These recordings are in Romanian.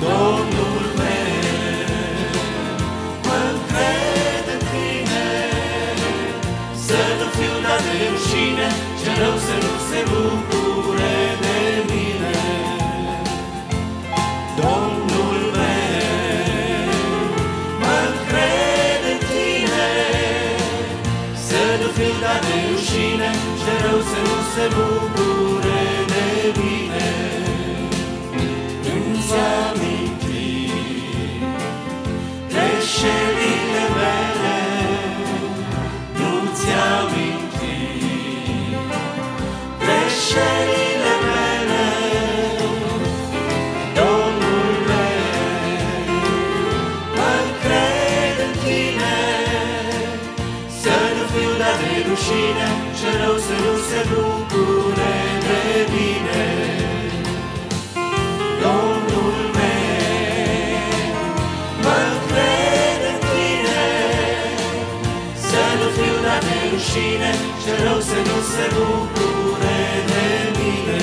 Domnul meu, mă încred în să nu fiu de rușine, ce rău nu se bucure de mine. Domnul meu, mă încred în să nu fiu de rușine, ce rău să nu se bucure rușine, ce rău să nu se bucure de mine. Domnul meu, mă cred în tine, să nu fiu dat de rușine, ce rău să nu se bucure de mine.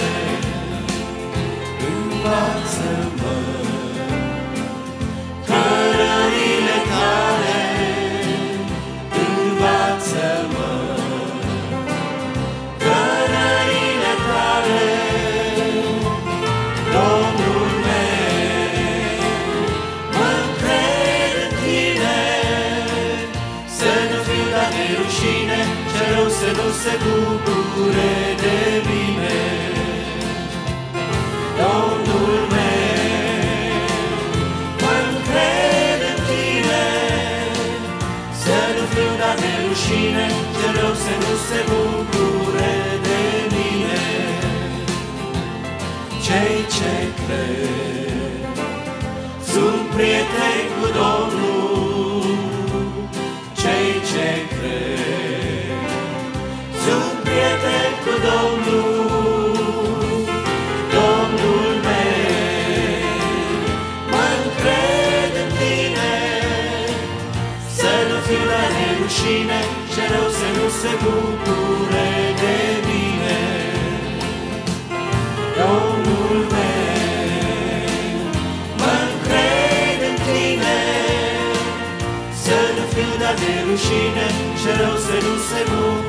Rușine, ce rău să nu se bucure de mine. Domnul meu, mă cred în tine, să nu fiu dat de rușine, ce rău să nu se bucure de mine. Cei ce cred sunt prieteni cu Domnul, la nerușine, ce rău să nu se bucure de mine. Domnul meu, mă cred în tine, să nu fiu dat de rușine, ce rău să nu se bucure de mine.